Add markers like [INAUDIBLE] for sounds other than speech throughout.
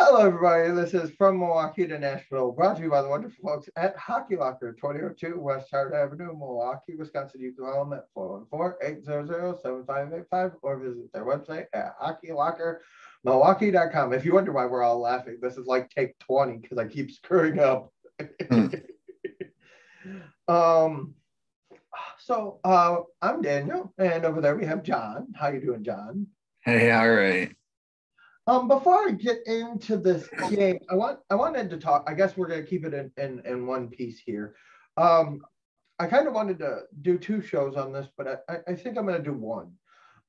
Hello, everybody. This is from Milwaukee to Nashville, brought to you by the wonderful folks at Hockey Locker, 2002 West Hart Avenue, Milwaukee, Wisconsin. You can call them at 414-800-7585 or visit their website at hockeylockermilwaukee.com. If you wonder why we're all laughing, this is like take 20 because I keep screwing up. Hmm. [LAUGHS] um, so uh, I'm Daniel, and over there we have John. How you doing, John? Hey, all right. Um, before I get into this game, I want I wanted to talk. I guess we're gonna keep it in in, in one piece here. Um, I kind of wanted to do two shows on this, but I, I think I'm gonna do one.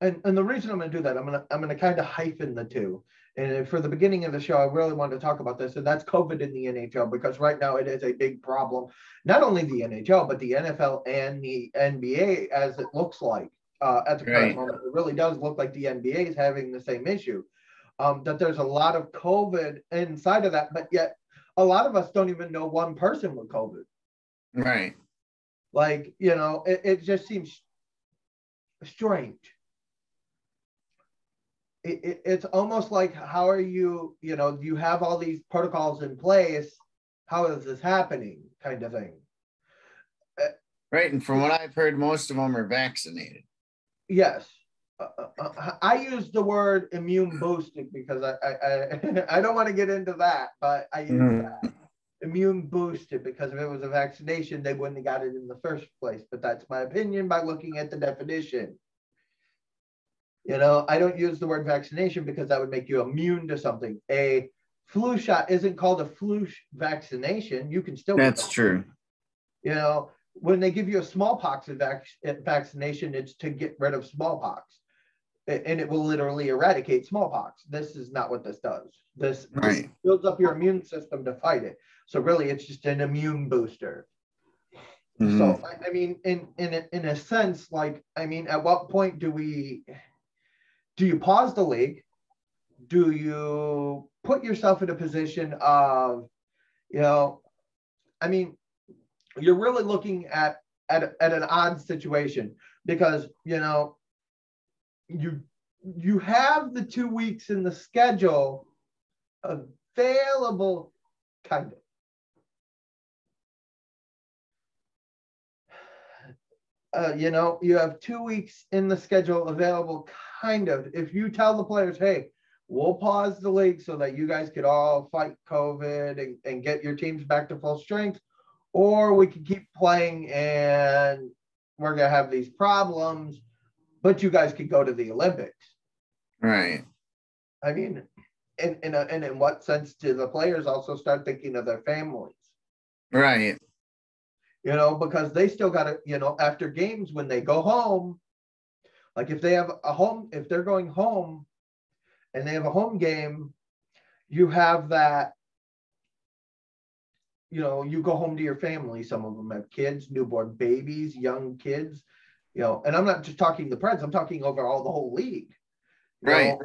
And and the reason I'm gonna do that, I'm gonna I'm gonna kind of hyphen the two. And for the beginning of the show, I really wanted to talk about this, and that's COVID in the NHL because right now it is a big problem. Not only the NHL, but the NFL and the NBA, as it looks like uh, at the current moment. It really does look like the NBA is having the same issue um, that there's a lot of COVID inside of that, but yet a lot of us don't even know one person with COVID. Right. Like, you know, it, it just seems strange. It, it, it's almost like how are you, you know, you have all these protocols in place. How is this happening? Kind of thing. Right. And from what I've heard, most of them are vaccinated. Yes. Uh, uh, uh, I use the word immune boosting because I I, I, [LAUGHS] don't want to get into that, but I use mm. Mm-hmm. that immune boosted because if it was a vaccination, they wouldn't have got it in the first place. But that's my opinion by looking at the definition. You know, I don't use the word vaccination because that would make you immune to something. A flu shot isn't called a flu vaccination. You can still. That's true. You know, when they give you a smallpox vac- eh, vaccination, it's to get rid of smallpox and it will literally eradicate smallpox. This is not what this does. This, right. this, builds up your immune system to fight it. So really, it's just an immune booster. Mm-hmm. So I, I, mean, in in a, in a sense, like I mean, at what point do we do you pause the league? Do you put yourself in a position of, you know, I mean, you're really looking at at, at an odd situation because you know you you have the two weeks in the schedule available, kind of. Uh, you know, you have two weeks in the schedule available, kind of. If you tell the players, hey, we'll pause the league so that you guys could all fight COVID and, and get your teams back to full strength, or we can keep playing and we're going to have these problems but you guys could go to the Olympics. Right. I mean, and in, in, and in what sense do the players also start thinking of their families? Right. You know, because they still got to, you know, after games when they go home, like if they have a home, if they're going home and they have a home game, you have that, you know, you go home to your family. Some of them have kids, newborn babies, young kids you know, and I'm not just talking the Preds, I'm talking overall the whole league. Right.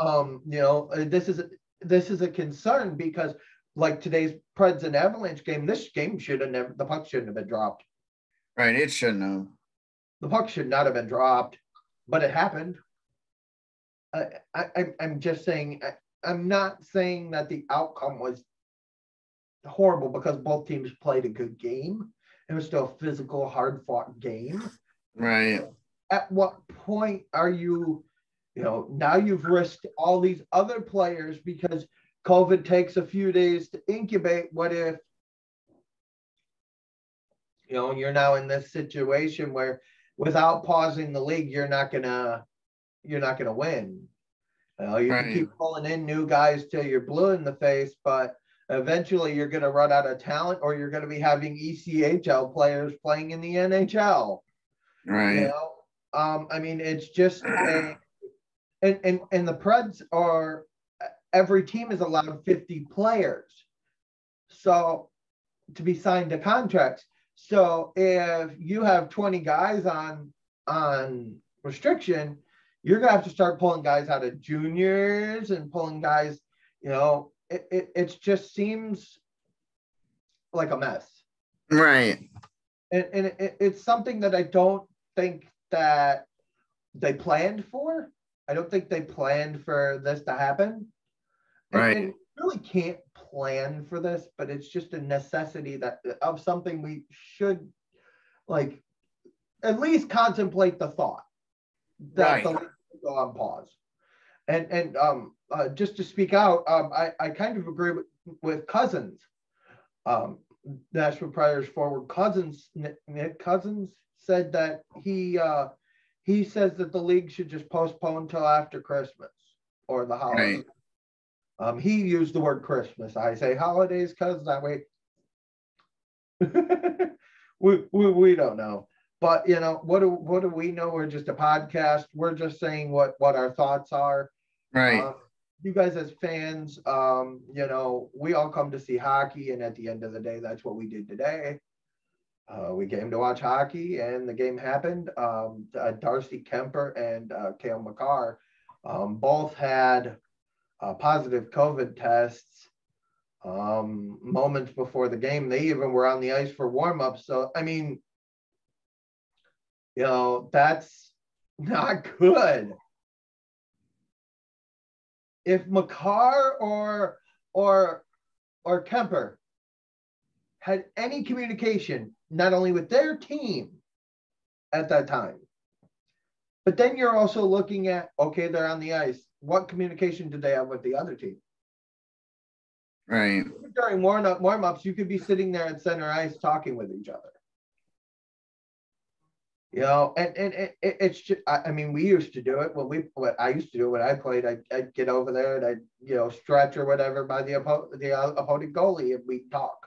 Know? Um, you know, uh, this is this is a concern because like today's Preds and Avalanche game, this game should have never the puck shouldn't have been dropped. Right, it shouldn't have. The puck should not have been dropped, but it happened. I, I I'm just saying I, I'm not saying that the outcome was horrible because both teams played a good game. It was still a physical, hard fought game. Right. At what point are you, you know, now you've risked all these other players because COVID takes a few days to incubate. What if, you know, you're now in this situation where without pausing the league, you're not gonna, you're not gonna win. You know, you right. keep pulling in new guys till you're blue in the face, but eventually you're going to run out of talent or you're going to be having ECHL players playing in the NHL. Right. You know? Um, I mean, it's just a, and, and and the Preds are every team is allowed 50 players. So to be signed to contracts. So if you have 20 guys on on restriction, you're gonna have to start pulling guys out of juniors and pulling guys, you know, it, it, it just seems like a mess. Right. And, and it, it's something that I don't think that they planned for. I don't think they planned for this to happen. Right. And, really can't plan for this, but it's just a necessity that of something we should like at least contemplate the thought that right. the go on pause. And and um uh, just to speak out, um, I, I kind of agree with, with Cousins, um, Nashville Predators forward Cousins Nick Cousins said that he uh, he says that the league should just postpone until after Christmas or the holidays. Right. Um, he used the word Christmas. I say holidays because that way [LAUGHS] we, we, we don't know. But you know, what do what do we know? We're just a podcast. We're just saying what what our thoughts are. Right. Um, you guys as fans, um, you know, we all come to see hockey, and at the end of the day, that's what we did today. Uh, we came to watch hockey, and the game happened. Um, uh, Darcy Kuemper and uh, Cale Makar um, both had uh, positive COVID tests um, moments before the game. They even were on the ice for warm-up. So, I mean, you know, that's not [LAUGHS] good. If Makar or or or Kuemper had any communication, not only with their team at that time, but then you're also looking at okay, they're on the ice what communication did they have with the other team? Right. During warm up warm ups, you could be sitting there at center ice talking with each other. You know, and and it, it's just I, I, mean we used to do it when we what I used to do when I played. I'd, I'd get over there and I'd you know stretch or whatever by the oppo- the uh, opponent goalie and we'd talk.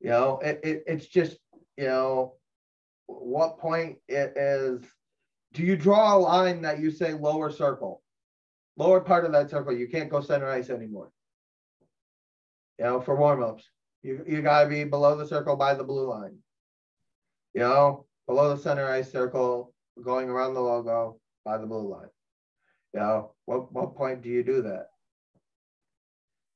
You know, it, it it's just you know what point it is do you draw a line that you say lower circle, lower part of that circle? You can't go center ice anymore. You know, for warmups, you you gotta be below the circle by the blue line. You know, below the center ice circle, going around the logo by the blue line. You know, what what point do you do that?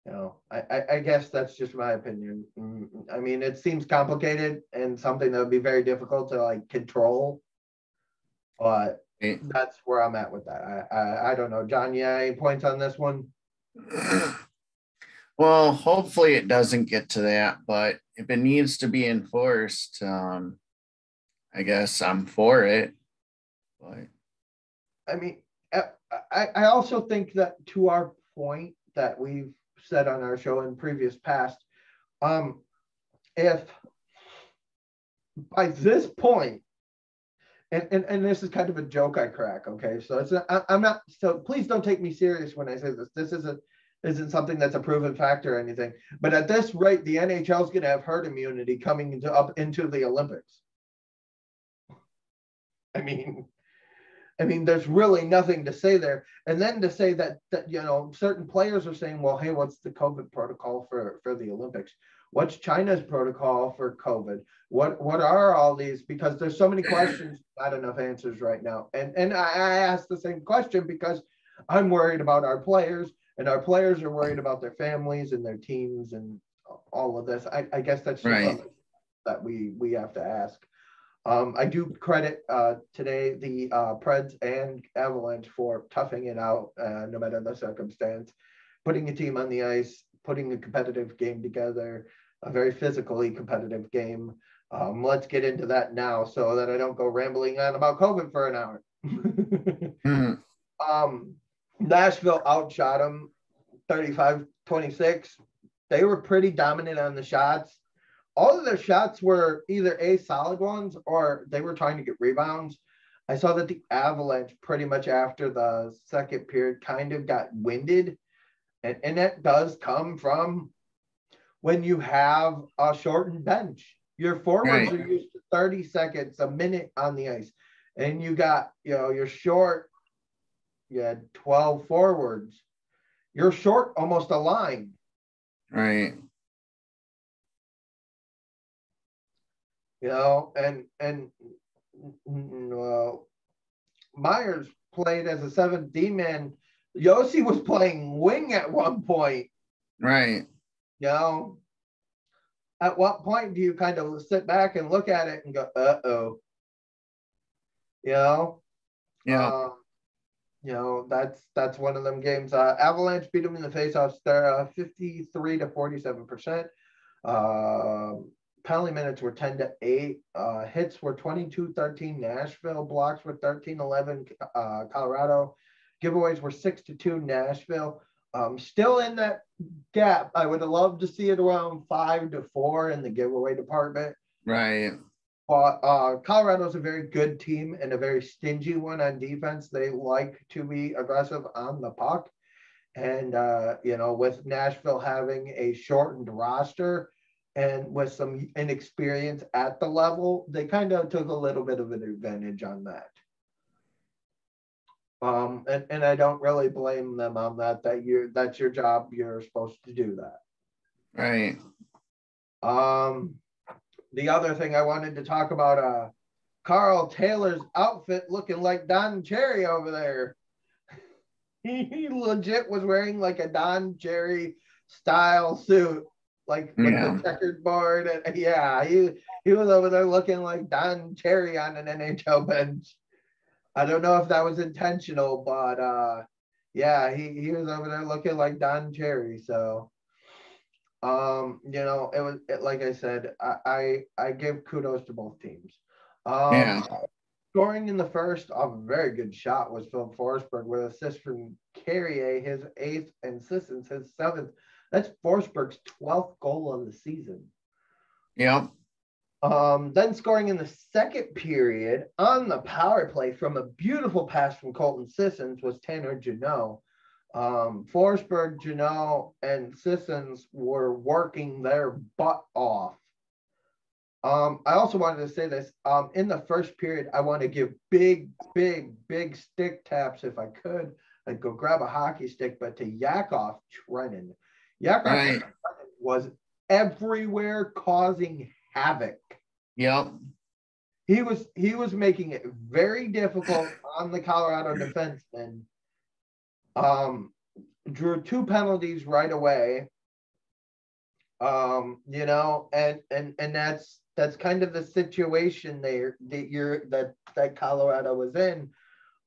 You know, I, I, I guess that's just my opinion. Mm, I mean, it seems complicated and something that would be very difficult to like control but that's where I'm at with that. I, I, I don't know. John, yeah, any points on this one? [CLEARS THROAT] Well, hopefully it doesn't get to that, but if it needs to be enforced, um, I guess I'm for it. But I mean, uh, I, I also think that to our point that we've said on our show in previous past, um, if by this point and, and and this is kind of a joke I crack. Okay, so it's not, I, am not. So please don't take me serious when I say this. This isn't isn't something that's a proven factor or anything. But at this rate, the NHL is going to have herd immunity coming into up into the Olympics. I mean, I mean, there's really nothing to say there. And then to say that that you know certain players are saying, well, hey, what's the COVID protocol for for the Olympics? What's China's protocol for COVID? What what are all these? Because there's so many questions, [CLEARS THROAT] not enough answers right now. And and I, I ask the same question because I'm worried about our players, and our players are worried about their families and their teams and all of this. I, I guess that's right. that we we have to ask. Um, I do credit uh, today the uh, Preds and Avalanche for toughing it out, uh, no matter the circumstance, putting a team on the ice, putting a competitive game together, a very physically competitive game. Um, let's get into that now so that I don't go rambling on about COVID for an hour. [LAUGHS] mm-hmm. um, Nashville outshot them 35 26. They were pretty dominant on the shots. All of their shots were either A, solid ones, or they were trying to get rebounds. I saw that the Avalanche, pretty much after the second period, kind of got winded and, and that does come from when you have a shortened bench. Your forwards right. are used to 30 seconds, a minute on the ice. And you got, you know, you're short, you had 12 forwards. You're short almost a line. Right. You know, and and well, Myers played as a seventh D man Josi was playing wing at one point. Right. You know, at what point do you kind of sit back and look at it and go, uh oh? You know? Yeah. Um, you know that's that's one of them games. Uh, Avalanche beat them in the faceoffs. They're uh, 53 to 47 percent. Uh, penalty minutes were 10 to 8. Uh, hits were 22 13 Nashville. Blocks were 13 11 uh, Colorado. Giveaways were 6 to 2 Nashville. Um, still in that gap. I would have loved to see it around 5 to 4 in the giveaway department. Right. But uh, Colorado's a very good team and a very stingy one on defense. They like to be aggressive on the puck. And, uh, you know, with Nashville having a shortened roster and with some inexperience at the level, they kind of took a little bit of an advantage on that. Um, and, and I don't really blame them on that, that you that's your job. You're supposed to do that. Right. Um, the other thing I wanted to talk about, uh, Karl Taylor's outfit looking like Don Cherry over there. [LAUGHS] he legit was wearing like a Don Cherry style suit, like with yeah. the checkered board. And [LAUGHS] yeah, he he was over there looking like Don Cherry on an NHL bench. I don't know if that was intentional, but uh yeah, he, he was over there looking like Don Cherry. So um, you know, it was it, like I said, I, I, I give kudos to both teams. Um, yeah. Scoring in the first, off a very good shot was Phil Forsberg with assist from Carrier, his eighth, and Sissons his seventh. That's Forsberg's twelfth goal of the season. Yeah. Um, then scoring in the second period on the power play from a beautiful pass from Colton Sissons was Tanner Jeannot um, Forsberg, Jeannot, and Sissons were working their butt off. Um, I also wanted to say this. Um, in the first period, I want to give big, big, big stick taps if I could. I'd go grab a hockey stick, but to Yakov Trenin. Yakov right. was everywhere causing havoc. Yep. He was he was making it very difficult on the Colorado defensemen um, drew two penalties right away. Um, you know, and and and that's that's kind of the situation there that you're that that Colorado was in.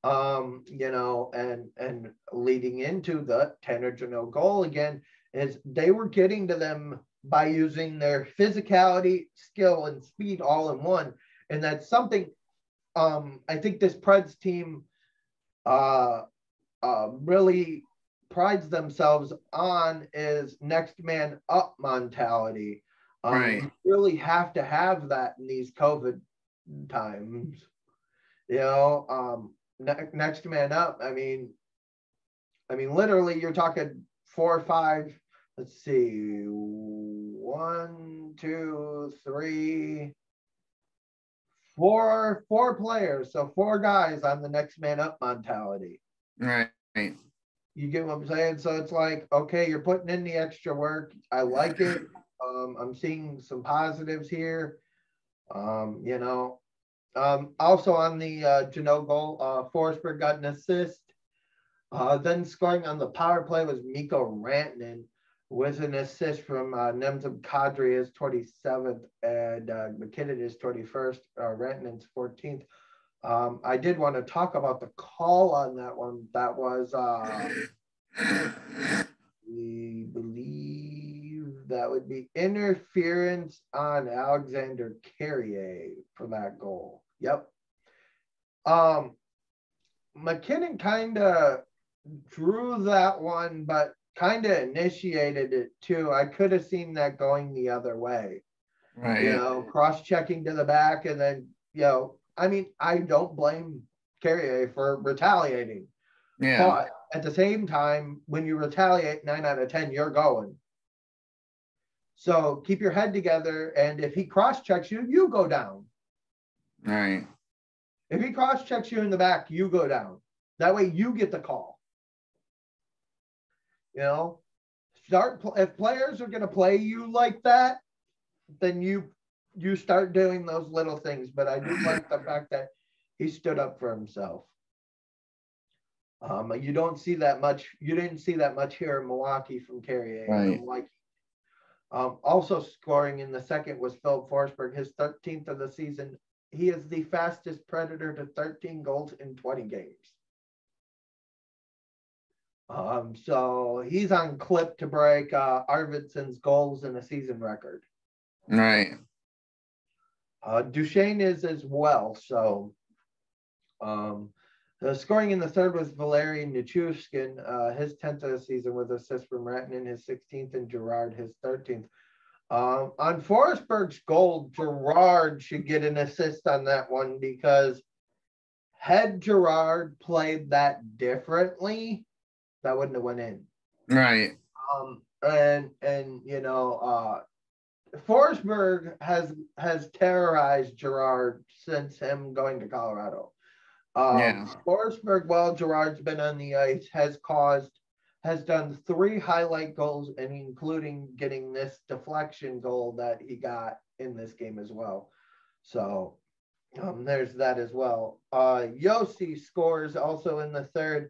Um, you know, and and leading into the Tanner Jeannot goal again is they were getting to them by using their physicality, skill, and speed all in one. And that's something um, I think this Preds team uh, uh, really prides themselves on is next man up mentality. Um, right. You really have to have that in these COVID times. You know, um, ne- next man up. I mean, I mean, literally, you're talking four or five. Let's see, one, two, three, four, four players. So four guys on the next man up mentality. Right. You get what I'm saying? So it's like, okay, you're putting in the extra work. I like it. Um, I'm seeing some positives here. Um, you know, um, also on the uh, Jeannot goal, uh, Forsberg got an assist. Uh, then scoring on the power play was Mikko Rantanen with an assist from uh, Nemzov Kadri, his 27th, and uh, MacKinnon, his 21st, uh, Rantanen's 14th. Um, I did want to talk about the call on that one. That was, uh, we believe that would be interference on Alexandre Carrier for that goal. Yep. Um, MacKinnon kind of drew that one, but kind of initiated it too. I could have seen that going the other way. Right. You know, cross checking to the back and then, you know, I mean, I don't blame Carrier for retaliating. Yeah. But at the same time, when you retaliate nine out of 10, you're going. So keep your head together. And if he cross checks you, you go down. All right. If he cross checks you in the back, you go down. That way you get the call. You know, start if players are going to play you like that, then you you start doing those little things. But I do like the fact that he stood up for himself. Um, you don't see that much. You didn't see that much here in Milwaukee from Carrier. Right. Like, um, also scoring in the second was Phil Forsberg, his 13th of the season. He is the fastest Predator to 13 goals in 20 games. Um, so he's on clip to break uh, Arvidsson's goals in a season record. Right. Uh, Duchene is as well. So um, the scoring in the third was Valeri Nichushkin, uh, his 10th of the season with assists from Ratton, his 16th, and Girard his 13th. Um, on Forsberg's goal, Girard should get an assist on that one because had Girard played that differently, that wouldn't have went in. Right. Um, and and you know, uh, Forsberg has has terrorized Girard since him going to Colorado. Um, yeah. Forsberg, while Girard's been on the ice, has caused has done three highlight goals, and including getting this deflection goal that he got in this game as well. So um, there's that as well. Uh, Josi scores also in the third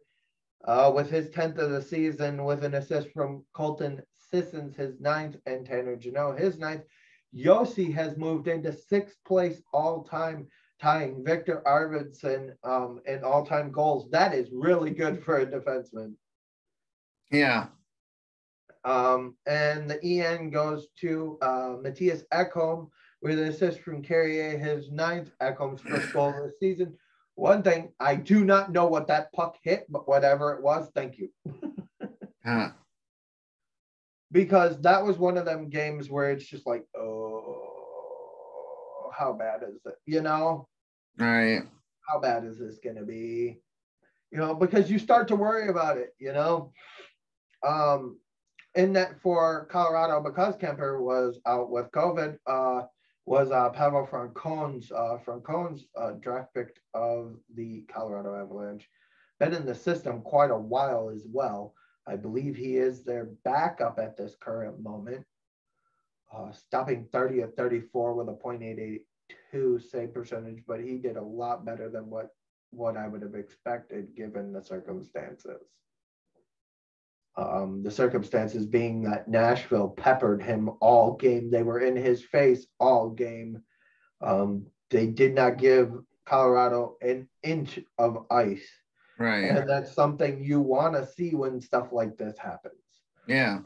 uh, with his 10th of the season with an assist from Colton Sissons, his ninth, and Tanner Jeannot, his ninth. Josi has moved into sixth place all time, tying Viktor Arvidsson um, in all time goals. That is really good for a defenseman. Yeah. Um, and the EN goes to uh, Mattias Ekholm with an assist from Carrier, his ninth Ekholm's first goal of the season. One thing, I do not know what that puck hit, but whatever it was, thank you. [LAUGHS] huh. Because that was one of them games where it's just like, oh, how bad is it? You know? Right. How bad is this going to be? You know, because you start to worry about it, you know? Um, in that for Colorado, because Kuemper was out with COVID, uh, was uh, Pavel Francouz, uh, uh, draft pick of the Colorado Avalanche. Been in the system quite a while as well. I believe he is their backup at this current moment, uh, stopping 30 of 34 with a .882 save percentage, but he did a lot better than what, what I would have expected given the circumstances. Um, the circumstances being that Nashville peppered him all game. They were in his face all game. Um, they did not give Colorado an inch of ice. Right. And that's something you want to see when stuff like this happens. Yeah.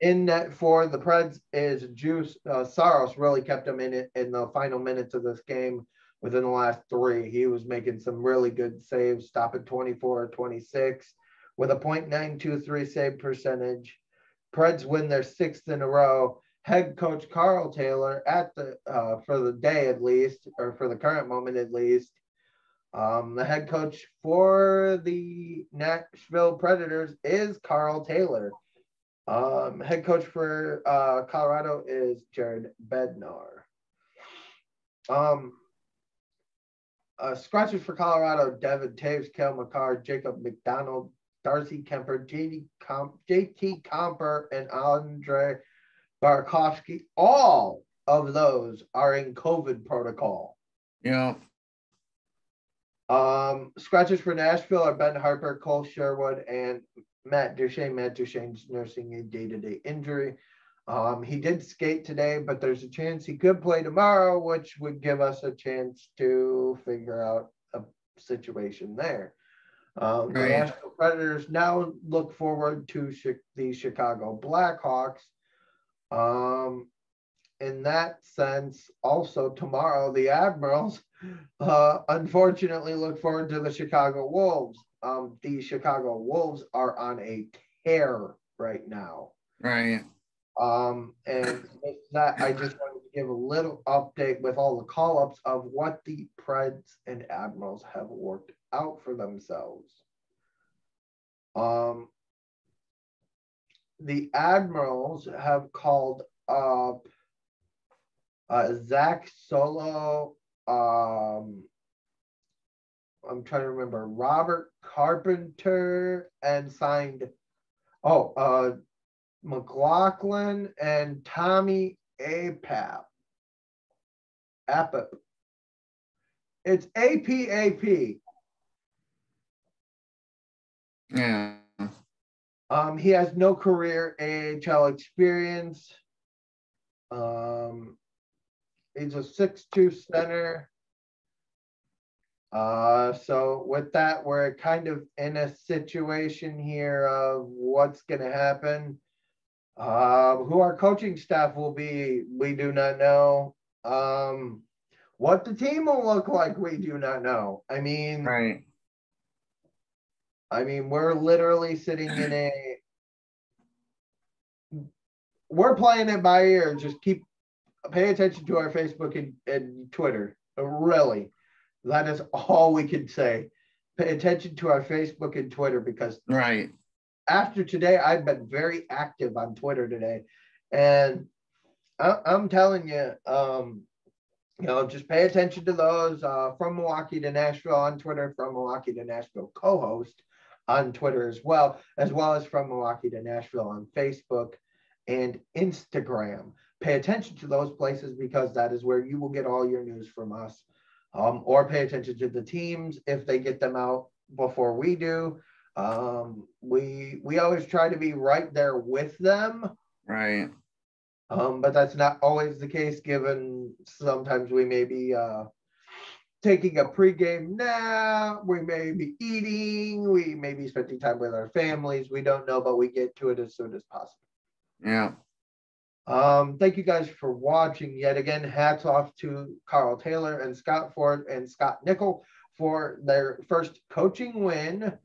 In net for the Preds is Juuse uh, Saros really kept him in it in the final minutes of this game. Within the last three, he was making some really good saves, stopping 24 or 26 with a .923 save percentage. Preds win their sixth in a row. Head coach Karl Taylor at the uh, for the day at least, or for the current moment at least, um, the head coach for the Nashville Predators is Karl Taylor. Um, head coach for uh, Colorado is Jared Bednar. Um, uh, scratches for Colorado: Devon Toews, Cale Makar, Jacob MacDonald, Darcy Kuemper, JD Comp, JT Compher, and Andre Burakovsky. All of those are in COVID protocol. Yeah. Um, scratches for Nashville are Ben Harpur, Cole Sherwood, and Matt Duchene. Matt Duchene's nursing a day-to-day injury. Um, he did skate today, but there's a chance he could play tomorrow, which would give us a chance to figure out a situation there. Right. The Nashville Predators now look forward to the Chicago Blackhawks. Um, in that sense, also tomorrow, the Admirals [LAUGHS] uh, unfortunately look forward to the Chicago Wolves. Um, the Chicago Wolves are on a tear right now. Right. Um, and with that, I just wanted to give a little update with all the call ups of what the Preds and Admirals have worked out for themselves. Um, the Admirals have called up uh, Zach Solow. Um, I'm trying to remember Robert Carpenter and signed. Oh, uh, McLaughlin and Tommy Apap. Apap. It's APAP. Yeah. Um, he has no career AHL experience. Um, he's a six-two center. Uh, so with that, we're kind of in a situation here of what's going to happen. Uh, who our coaching staff will be, we do not know. Um, what the team will look like, we do not know. I mean, right. I mean, we're literally sitting in a. We're playing it by ear. Just keep pay attention to our Facebook and, and Twitter. Really, that is all we can say. Pay attention to our Facebook and Twitter because right after today, I've been very active on Twitter today, and I, am telling you, um, you know, just pay attention to those uh, from Milwaukee to Nashville on Twitter, from Milwaukee to Nashville co-host on Twitter as well, as well as from Milwaukee to Nashville on Facebook and Instagram. Pay attention to those places because that is where you will get all your news from us. Um, or pay attention to the teams if they get them out before we do. Um, we we always try to be right there with them. Right. Um, but that's not always the case given sometimes we may be uh, taking a pregame nap, we may be eating, we may be spending time with our families. We don't know, but we get to it as soon as possible. Yeah. Um, thank you guys for watching yet again. Hats off to Karl Taylor and Scott Ford and Scott Nichol for their first coaching win.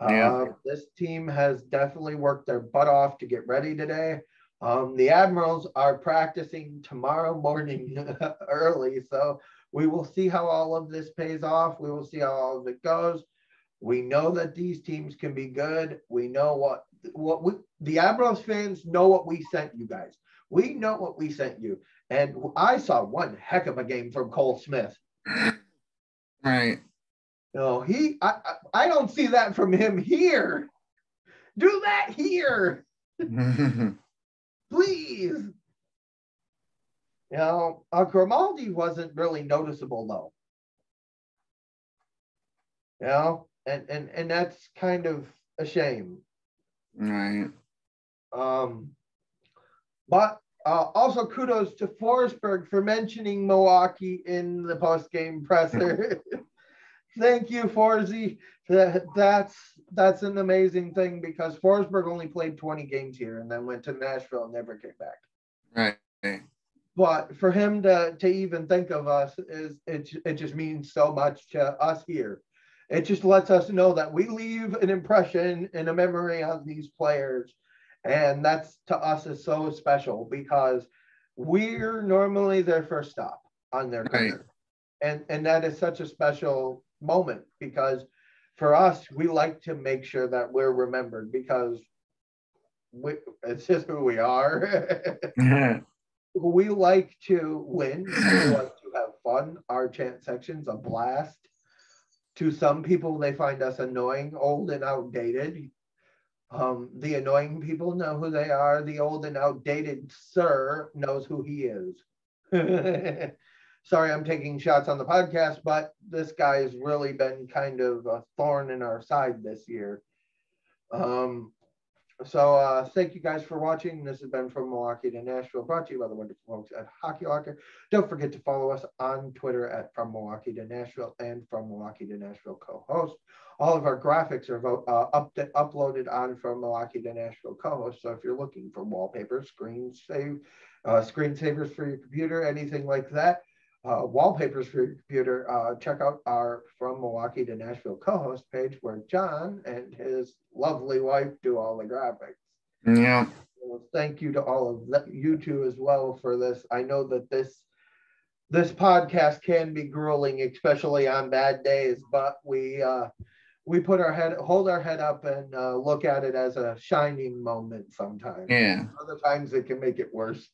Yeah. Uh, this team has definitely worked their butt off to get ready today. Um, the Admirals are practicing tomorrow morning [LAUGHS] early, so we will see how all of this pays off. We will see how all of it goes. We know that these teams can be good. We know what what we, the Admirals fans know what we sent you guys. We know what we sent you, and I saw one heck of a game from Cole Smith. Right. No, he I, I don't see that from him here. Do that here. [LAUGHS] Please. You know, uh, Grimaldi wasn't really noticeable though. You know, and and and that's kind of a shame. Right. Um, but uh, also kudos to Forsberg for mentioning Milwaukee in the post game presser. [LAUGHS] Thank you, Forzy. That, that's that's an amazing thing because Forsberg only played 20 games here and then went to Nashville and never came back. Right. But for him to to even think of us is it it just means so much to us here. It just lets us know that we leave an impression and a memory on these players. And that's to us is so special because we're normally their first stop on their career. Right. And and that is such a special moment because for us, we like to make sure that we're remembered because we, it's just who we are. [LAUGHS] we like to win. We like to have fun. Our chant section's a blast. To some people, they find us annoying, old, and outdated. Um, the annoying people know who they are. The old and outdated sir knows who he is. [LAUGHS] sorry I'm taking shots on the podcast, but this guy has really been kind of a thorn in our side this year. Um, so uh, thank you guys for watching. This has been from Milwaukee to Nashville, brought to you by the wonderful folks at Hockey Locker. Don't forget to follow us on Twitter at From Milwaukee to Nashville and From Milwaukee to Nashville co-host. All of our graphics are uh, up to, uploaded on From Milwaukee to Nashville co-host. So if you're looking for wallpaper, screen save, uh, screensavers for your computer, anything like that, uh, wallpapers for your computer, uh, check out our From Milwaukee to Nashville co-host page where John and his lovely wife do all the graphics. Yeah. So thank you to all of you two as well for this. I know that this this podcast can be grueling, especially on bad days, but we uh, we put our head hold our head up and uh, look at it as a shining moment sometimes. Yeah. Other times it can make it worse.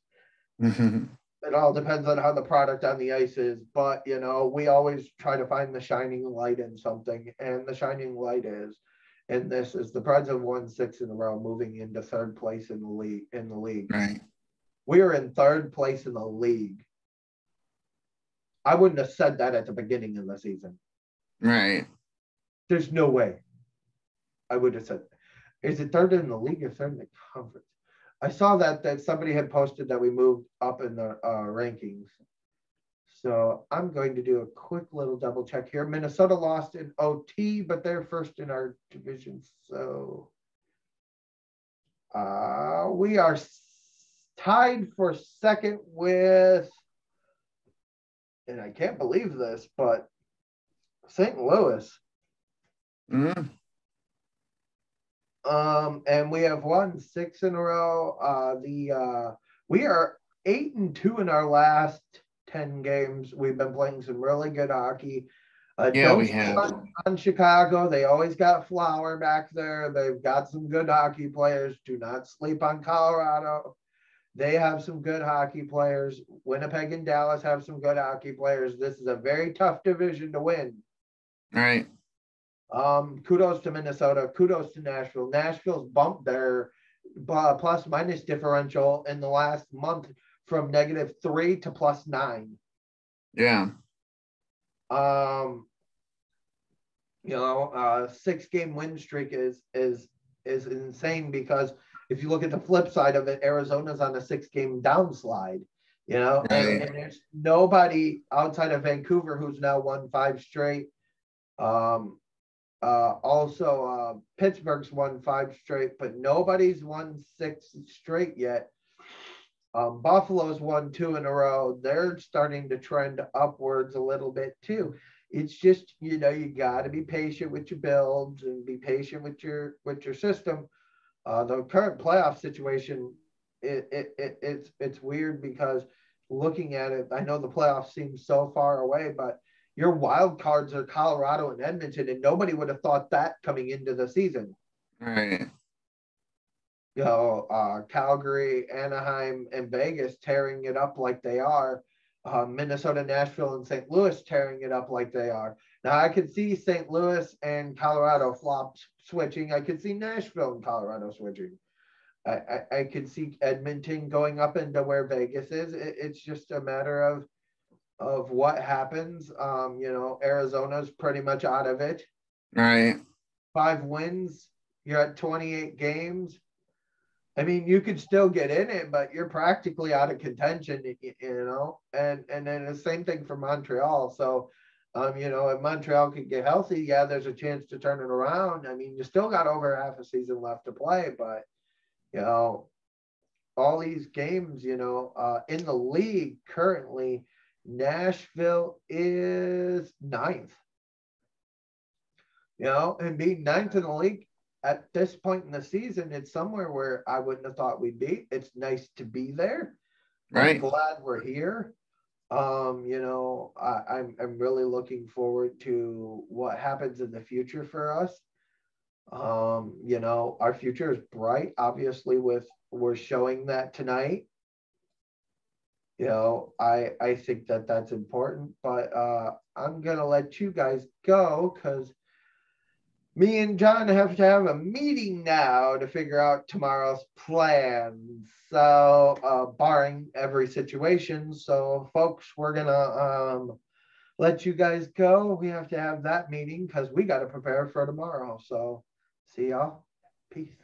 [LAUGHS] it all depends on how the product on the ice is but you know we always try to find the shining light in something and the shining light is and this is the Preds have won six in a row moving into third place in the league in the league. Right. We are in third place in the league. I wouldn't have said that at the beginning of the season. Right. There's no way i would have said is it third in the league or third in the conference I saw that that somebody had posted that we moved up in the uh, rankings. So I'm going to do a quick little double check here. Minnesota lost in OT, but they're first in our division. So uh, we are tied for second with, and I can't believe this, but St. Louis. Mm. Um, and we have won six in a row. Uh, the uh, we are eight and two in our last 10 games. We've been playing some really good hockey. Uh, yeah, we have. On, on, Chicago, they always got Flower back there. They've got some good hockey players. Do not sleep on Colorado. They have some good hockey players. Winnipeg and Dallas have some good hockey players. This is a very tough division to win. All right. Um, kudos to Minnesota. Kudos to Nashville. Nashville's bumped their uh, plus minus differential in the last month from negative three to plus nine. Yeah. Um, you know, uh, six game win streak is is is insane because if you look at the flip side of it, Arizona's on a six game downslide. You know, right. and, and, there's nobody outside of Vancouver who's now won five straight. Um, uh, also, uh, Pittsburgh's won five straight, but nobody's won six straight yet. Um, Buffalo's won two in a row. They're starting to trend upwards a little bit too. It's just you know you got to be patient with your builds and be patient with your with your system. Uh, the current playoff situation, it, it, it it's it's weird because looking at it, I know the playoffs seem so far away, but your wild cards are Colorado and Edmonton, and nobody would have thought that coming into the season. Right you know, uh, Calgary, Anaheim, and Vegas tearing it up like they are. Uh, Minnesota, Nashville, and St. Louis tearing it up like they are. Now I could see St. Louis and Colorado flops switching. I could see Nashville and Colorado switching. I, I, I could see Edmonton going up into where Vegas is. It, it's just a matter of of what happens. Um, you know, Arizona's pretty much out of it. Right. Five wins. You're at 28 games. I mean, you could still get in it, but you're practically out of contention, you know. And and then the same thing for Montreal. So, um, you know, if Montreal can get healthy, yeah, there's a chance to turn it around. I mean, you still got over half a season left to play, but you know, all these games, you know, uh, in the league currently, Nashville is ninth. You know, and being ninth in the league at this point in the season, it's somewhere where I wouldn't have thought we'd be. It's nice to be there. Right. I'm glad we're here. Um, you know, I, I'm I'm really looking forward to what happens in the future for us. Um, you know, our future is bright. Obviously, with we're showing that tonight. You know, I I think that that's important, but uh, I'm gonna let you guys go because me and John have to have a meeting now to figure out tomorrow's plans. So, uh, barring every situation. So, folks, we're gonna um, let you guys go. We have to have that meeting because we got to prepare for tomorrow. So, see y'all. Peace.